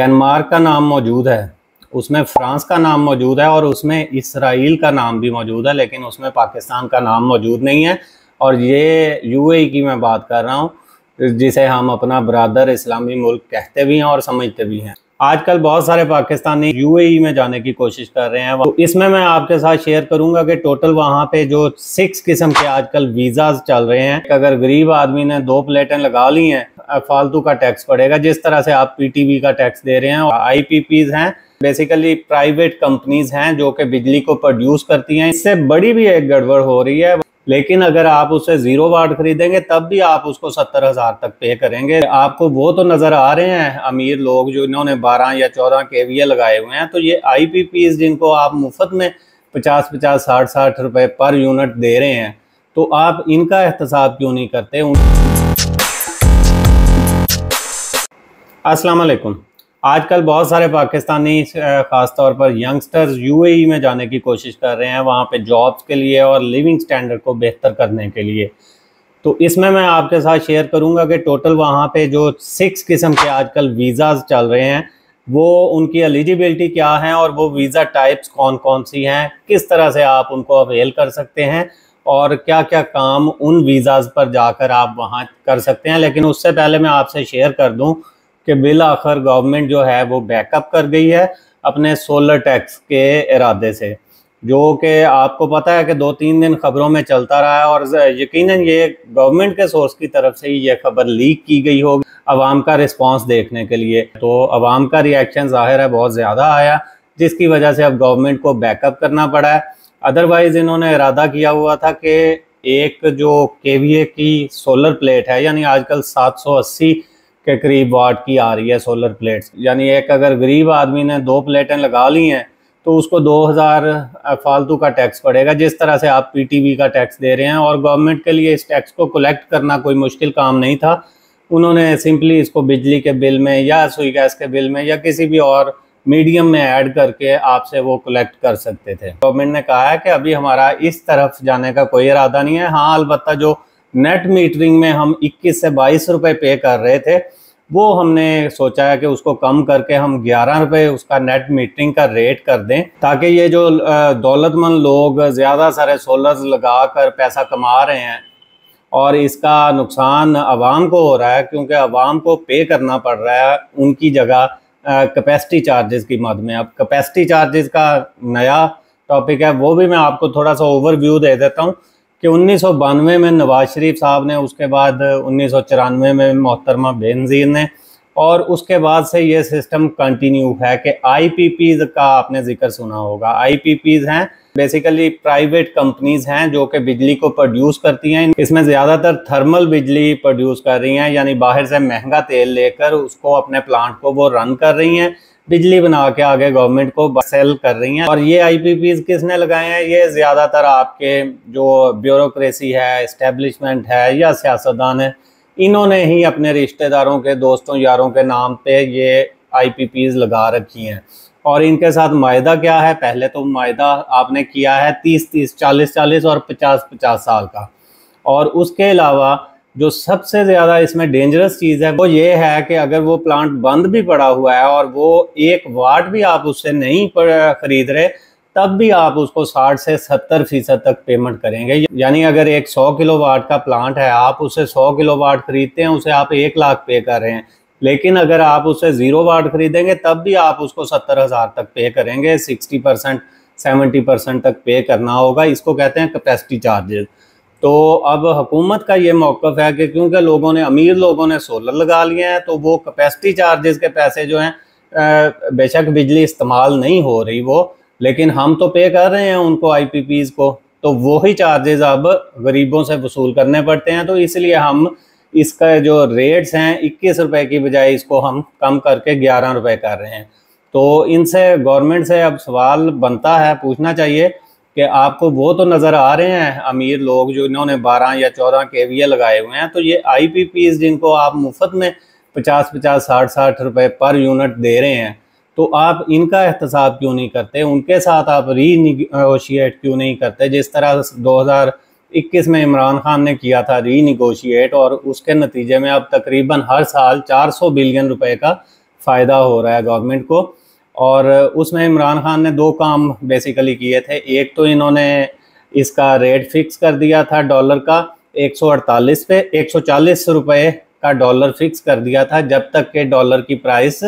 Denmark کا نام موجود ہے، اس میں فرانس کا نام موجود ہے اور اس میں اسرائیل کا نام بھی موجود ہے، لیکن اس میں پاکستان کا نام موجود نہیں ہے۔ اور یہ یو اے کی میں بات کر رہا ہوں، جسے ہم اپنا برادر اسلامی ملک کہتے بھی ہیں اور سمجھتے بھی ہیں۔ آج کل بہت سارے پاکستانی یو اے ای میں جانے کی کوشش کر رہے ہیں۔ اس میں میں آپ کے ساتھ شیئر کروں گا کہ ٹوٹل وہاں پہ جو سکس قسم کے آج کل ویزاز چل رہے ہیں، اگر غریب آدمی نے دو پلیٹیں لگا لی ہیں فالتو کا ٹیکس پڑے گا، جس طرح سے آپ پی ٹی وی کا ٹیکس دے رہے ہیں آئی پی پیز ہیں بیسیکلی پرائیویٹ کمپنیز ہیں جو کہ بجلی کو پروڈیوس کرتی ہیں۔ اس سے بڑی بھی ایک گڑبڑ ہو رہی ہے، لیکن اگر آپ اسے زیرو وارڈ خریدیں گے، تب بھی آپ اس کو ستر ہزار تک پے کریں گے۔ آپ کو وہ تو نظر آ رہے ہیں، امیر لوگ جو انہوں نے بارہ یا چودہ کے وی لگائے ہوئے ہیں، تو یہ آئی پی پیز جن کو آپ مفت میں پچاس پچاس ساٹھ ساٹھ روپے پر یونٹ دے رہے ہیں، تو آپ ان کا احتساب کیوں نہیں کرتے؟ السلام علیکم۔ آج کل بہت سارے پاکستانی خاص طور پر ینگسٹرز یو اے ای میں جانے کی کوشش کر رہے ہیں، وہاں پہ جابز کے لیے اور لیونگ سٹینڈرڈ کو بہتر کرنے کے لیے۔ تو اس میں میں آپ کے ساتھ شیئر کروں گا کہ ٹوٹل وہاں پہ جو سکس قسم کے آج کل ویزاز چل رہے ہیں، وہ ان کی ایلیجیبلٹی کیا ہیں اور وہ ویزا ٹائپس کون کون سی ہیں، کس طرح سے آپ ان کو اویل کر سکتے ہیں اور کیا کیا کام ان ویزاز پر جا کر آپ وہاں کر سکتے ہیں۔ لیکن اس سے پہلے میں آپ سے شیئر کر دوں کہ بالآخر گورنمنٹ جو ہے وہ بیک اپ کر گئی ہے اپنے سولر ٹیکس کے ارادے سے، جو کہ آپ کو پتا ہے کہ دو تین دن خبروں میں چلتا رہا ہے اور یقیناً یہ گورنمنٹ کے سورس کی طرف سے ہی یہ خبر لیک کی گئی ہوگی عوام کا رسپانس دیکھنے کے لیے۔ تو عوام کا ریاکشن ظاہر ہے بہت زیادہ آیا، جس کی وجہ سے اب گورنمنٹ کو بیک اپ کرنا پڑا ہے۔ ادروائز انہوں نے ارادہ کیا ہوا تھا کہ ایک جو کے وی اے کی سولر پلیٹ ہے یعنی آج کل سات سو اسی کے قریب واٹ کی آ رہی ہے سولر پلیٹس یعنی ایک اگر غریب آدمی نے دو پلیٹیں لگا لی ہیں تو اس کو دو ہزار فالتو کا ٹیکس پڑے گا، جس طرح سے آپ پی ٹی وی کا ٹیکس دے رہے ہیں اور گورنمنٹ کے لیے اس ٹیکس کو کلیکٹ کرنا کوئی مشکل کام نہیں تھا۔ انہوں نے سمپلی اس کو بجلی کے بل میں یا سوئی گیس کے بل میں یا کسی بھی اور میڈیم میں ایڈ کر کے آپ سے وہ کلیکٹ کر سکتے تھے۔ گورنمنٹ نے کہا ہے کہ ابھی ہمارا اس طرف جانے کا کوئی ارادہ نہیں ہے۔ ہاں البتہ جو نیٹ میٹرنگ میں ہم اکیس سے بائیس روپے پے کر رہے تھے۔ وہ ہم نے سوچا ہے کہ اس کو کم کر کے ہم گیارہ روپے اس کا نیٹ میٹرنگ کا ریٹ کر دیں تاکہ یہ جو دولت مند لوگ زیادہ سارے سولرز لگا کر پیسہ کما رہے ہیں اور اس کا نقصان عوام کو ہو رہا ہے کیونکہ عوام کو پے کرنا پڑ رہا ہے ان کی جگہ کپیسٹی چارجز کی مد میں۔ اب کپیسٹی چارجز کا نیا ٹاپک ہے، وہ بھی میں آپ کو تھوڑا سا اوور ویو دے دیتا ہوں۔ کہ انیس سو بانوے میں نواز شریف صاحب نے، اس کے بعد انیس سو چرانوے میں محترمہ بینظیر نے، اور اس کے بعد سے یہ سسٹم کنٹینیو ہے کہ آئی پی پیز کا آپ نے ذکر سنا ہوگا۔ آئی پی پیز ہیں بیسیکلی پرائیویٹ کمپنیز ہیں جو کہ بجلی کو پروڈیوس کرتی ہیں۔ اس میں زیادہ تر تھرمل بجلی پروڈیوس کر رہی ہیں یعنی باہر سے مہنگا تیل لے کر اس کو اپنے پلانٹ کو وہ رن کر رہی ہیں۔ بجلی بنا کے آگے گورنمنٹ کو سیل کر رہی ہیں اور یہ آئی پی پیز کس نے لگائے ہیں؟ یہ زیادہ تر آپ کے جو بیوروکریسی ہے اسٹیبلشمنٹ ہے یا سیاستدان ہے انہوں نے ہی اپنے رشتہ داروں کے دوستوں، یاروں کے نام پہ یہ آئی پی پیز لگا رکھی ہیں۔ اور ان کے ساتھ معاہدہ کیا ہے؟ پہلے تو معاہدہ آپ نے کیا ہے تیس تیس، چالیس چالیس اور پچاس پچاس سال کا۔ اور اس کے علاوہ جو سب سے زیادہ اس میں ڈینجرس چیز ہے، وہ یہ ہے کہ اگر وہ پلانٹ بند بھی پڑا ہوا ہے اور وہ ایک واٹ بھی آپ اس سے نہیں خرید رہے، تب بھی آپ اس کو ساٹھ سے ستر فیصد تک پیمنٹ کریں گے۔ یعنی اگر ایک سو کلو واٹ کا پلانٹ ہے، آپ اسے سو کلو واٹ خریدتے ہیں، اسے آپ ایک لاکھ پے کر رہے ہیں۔ لیکن اگر آپ اسے زیرو واٹ خریدیں گے، تب بھی آپ اس کو ستر ہزار تک پے کریں گے۔ سکسٹی پرسنٹ سیونٹی پرسنٹ تک پے کرنا ہوگا۔ اس کو کہتے ہیں کیپیسٹی چارجز تو اب حکومت کا یہ موقف ہے کہ کیونکہ لوگوں نے امیر لوگوں نے سولر لگا لیے ہیں، تو وہ کپیسٹی چارجز کے پیسے جو ہیں بے شک بجلی استعمال نہیں ہو رہی وہ، لیکن ہم تو پے کر رہے ہیں ان کو آئی پی پیز کو، تو وہی چارجز اب غریبوں سے وصول کرنے پڑتے ہیں، تو اس لیے ہم اس کا جو ریٹس ہیں، اکیس روپے کی بجائے اس کو ہم کم کر کے گیارہ روپے کر رہے ہیں۔ تو ان سے گورنمنٹ سے اب سوال بنتا ہے، پوچھنا چاہیے کہ آپ کو وہ تو نظر آ رہے ہیں امیر لوگ جو انہوں نے بارہ یا چودہ کے وی لگائے ہوئے ہیں، تو یہ آئی پی پیز جن کو آپ مفت میں پچاس پچاس ساٹھ ساٹھ روپے پر یونٹ دے رہے ہیں، تو آپ ان کا احتساب کیوں نہیں کرتے؟ ان کے ساتھ آپ ری نیگوشیٹ کیوں نہیں کرتے؟ جس طرح دو ہزار اکیس میں عمران خان نے کیا تھا ری نیگوشیٹ اور اس کے نتیجے میں اب تقریباً ہر سال چار سو بلین روپے کا فائدہ ہو رہا ہے گورنمنٹ کو۔ اور اس میں عمران خان نے دو کام بیسیکلی کیے تھے۔ ایک تو انہوں نے اس کا ریٹ فکس کر دیا تھا ڈالر کا ایک سو اڑتالیس پہ۔ ایک سو چالیس روپے کا ڈالر فکس کر دیا تھا جب تک کہ ڈالر کی پرائس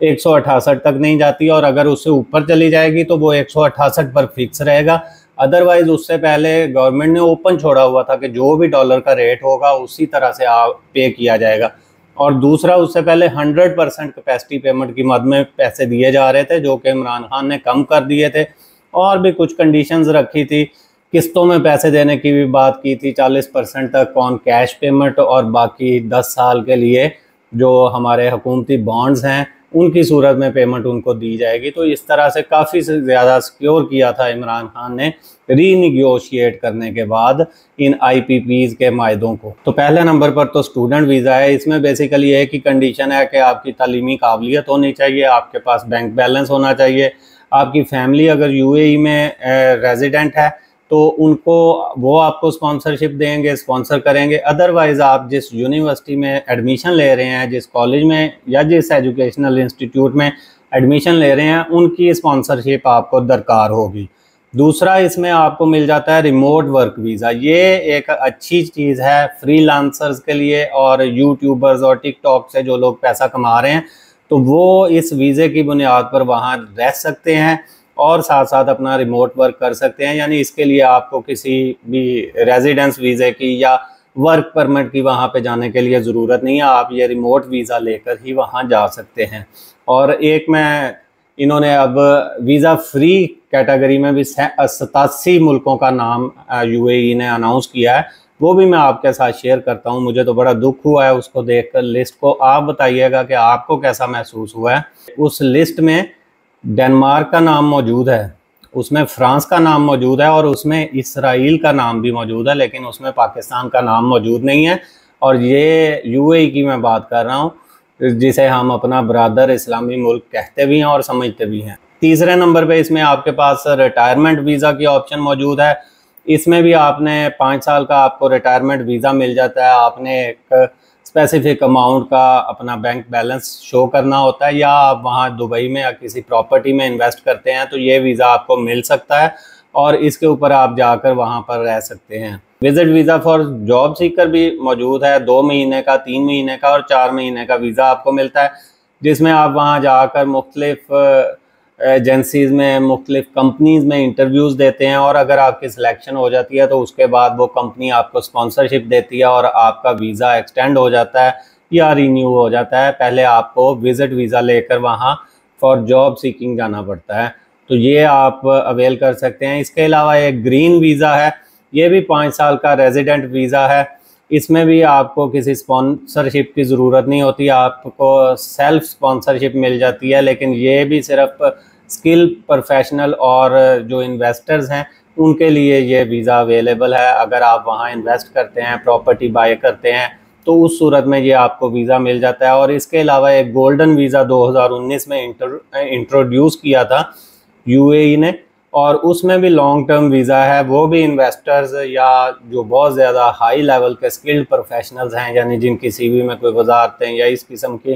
ایک سو اٹھاسٹھ تک نہیں جاتی اور اگر اس سے اوپر چلی جائے گی تو وہ ایک سو اٹھاسٹھ پر فکس رہے گا۔ ادروائز اس سے پہلے گورنمنٹ نے اوپن چھوڑا ہوا تھا کہ جو بھی ڈالر کا ریٹ ہوگا اسی طرح سے پے کیا جائے گا۔ اور دوسرا، اس سے پہلے ہنڈریڈ پرسنٹ کیپیسٹی پیمنٹ کی مد میں پیسے دیے جا رہے تھے، جو کہ عمران خان نے کم کر دیے تھے۔ اور بھی کچھ کنڈیشنز رکھی تھی۔ قسطوں میں پیسے دینے کی بھی بات کی تھی۔ چالیس پرسنٹ تک کون کیش پیمنٹ اور باقی دس سال کے لیے جو ہمارے حکومتی بانڈز ہیں ان کی صورت میں پیمنٹ ان کو دی جائے گی۔ تو اس طرح سے کافی سے زیادہ سکیور کیا تھا عمران خان نے ری نیگوشیٹ کرنے کے بعد ان آئی پی پیز کے معاہدوں کو۔ تو پہلے نمبر پر تو سٹوڈنٹ ویزا ہے۔ اس میں بیسیکلی ایک ہی کنڈیشن ہے کہ آپ کی تعلیمی قابلیت ہونی چاہیے، آپ کے پاس بینک بیلنس ہونا چاہیے۔ آپ کی فیملی اگر یو اے ای میں eh, ریزیڈنٹ ہے تو ان کو وہ آپ کو اسپانسرشپ دیں گے اسپانسر کریں گے. ادروائز آپ جس یونیورسٹی میں ایڈمیشن لے رہے ہیں، جس کالج میں یا جس ایجوکیشنل انسٹیٹیوٹ میں ایڈمیشن لے رہے ہیں، ان کی اسپانسرشپ آپ کو درکار ہوگی. دوسرا اس میں آپ کو مل جاتا ہے ریموٹ ورک ویزا یہ ایک اچھی چیز ہے فری لانسرز کے لیے اور یوٹیوبرز اور ٹک ٹاک سے جو لوگ پیسہ کما رہے ہیں، تو وہ اس ویزے کی بنیاد پر وہاں رہ سکتے ہیں. اور ساتھ ساتھ اپنا ریموٹ ورک کر سکتے ہیں۔ یعنی اس کے لیے آپ کو کسی بھی ریزیڈنس ویزے کی یا ورک پرمٹ کی وہاں پہ جانے کے لیے ضرورت نہیں ہے۔ آپ یہ ریموٹ ویزا لے کر ہی وہاں جا سکتے ہیں۔ اور ایک میں انہوں نے اب ویزا فری کیٹیگری میں بھی ستاسی ملکوں کا نام یو اے ای نے اناؤنس کیا ہے۔ وہ بھی میں آپ کے ساتھ شیئر کرتا ہوں۔ مجھے تو بڑا دکھ ہوا ہے اس کو دیکھ کر۔ لسٹ کو آپ بتائیے گا کہ آپ کو کیسا محسوس ہوا ہے۔ اس لسٹ میں ڈینمارک کا نام موجود ہے، اس میں فرانس کا نام موجود ہے اور اس میں اسرائیل کا نام بھی موجود ہے، لیکن اس میں پاکستان کا نام موجود نہیں ہے۔ اور یہ یو اے کی میں بات کر رہا ہوں، جسے ہم اپنا برادر اسلامی ملک کہتے بھی ہیں اور سمجھتے بھی ہیں۔ تیسرے نمبر پہ اس میں آپ کے پاس ریٹائرمنٹ ویزا کی آپشن موجود ہے۔ اس میں بھی آپ نے پانچ سال کا آپ کو ریٹائرمنٹ ویزا مل جاتا ہے، آپ نے ایک اسپیسیفک اماؤنٹ کا اپنا بینک بیلنس شو کرنا ہوتا ہے یا آپ وہاں دبئی میں یا کسی پراپرٹی میں انویسٹ کرتے ہیں تو یہ ویزا آپ کو مل سکتا ہے اور اس کے اوپر آپ جا کر وہاں پر رہ سکتے ہیں۔ Visit visa for job seeker بھی موجود ہے، دو مہینے کا، تین مہینے کا اور چار مہینے کا ویزا آپ کو ملتا ہے، جس میں آپ وہاں جا کر مختلف ایجنسیز میں، مختلف کمپنیز میں انٹرویوز دیتے ہیں اور اگر آپ کی سلیکشن ہو جاتی ہے تو اس کے بعد وہ کمپنی آپ کو اسپانسرشپ دیتی ہے اور آپ کا ویزا ایکسٹینڈ ہو جاتا ہے یا رینیو ہو جاتا ہے۔ پہلے آپ کو وزٹ ویزا لے کر وہاں فار جاب سیکنگ جانا پڑتا ہے۔ تو یہ آپ اویل کر سکتے ہیں۔ اس کے علاوہ ایک گرین ویزا ہے۔ یہ بھی پانچ سال کا ریزیڈنٹ ویزا ہے۔ اس میں بھی آپ کو کسی اسپانسرشپ کی ضرورت نہیں ہوتی، آپ کو سیلف اسپانسرشپ مل جاتی ہے، لیکن یہ بھی صرف اسکل پروفیشنل اور جو انویسٹرز ہیں، ان کے لیے یہ ویزا اویلیبل ہے۔ اگر آپ وہاں انویسٹ کرتے ہیں پراپرٹی بائی کرتے ہیں، تو اس صورت میں یہ آپ کو ویزا مل جاتا ہے۔ اور اس کے علاوہ ایک گولڈن ویزا دو ہزار انیس میں انٹروڈیوس کیا تھا۔ یو اے ای نے۔ اور اس میں بھی لانگ ٹرم ویزا ہے، وہ بھی انویسٹرز یا جو بہت زیادہ ہائی لیول کے اسکلڈ پروفیشنلز ہیں یعنی جن کی سی وی میں کوئی وزارتیں یا اس قسم کی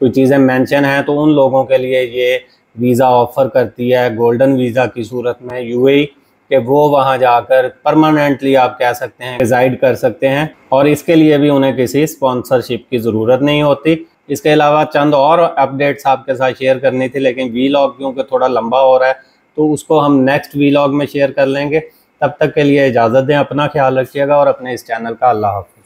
کوئی چیزیں مینشن ہیں، تو ان لوگوں کے لیے یہ ویزا آفر کرتی ہے گولڈن ویزا کی صورت میں یو اے کہ وہ وہاں جا کر پرماننٹلی آپ کہہ سکتے ہیں ریزائڈ کر سکتے ہیں اور اس کے لیے بھی انہیں کسی اسپانسرشپ کی ضرورت نہیں ہوتی۔ اس کے علاوہ چند اور اپڈیٹس آپ کے ساتھ شیئر کرنی تھی، لیکن وی لاگ کیونکہ تھوڑا لمبا ہو رہا ہے تو اس کو ہم نیکسٹ ویلاگ میں شیئر کر لیں گے۔ تب تک کے لیے اجازت دیں، اپنا خیال رکھیے گا اور اپنے اس چینل کا اللہ حافظ۔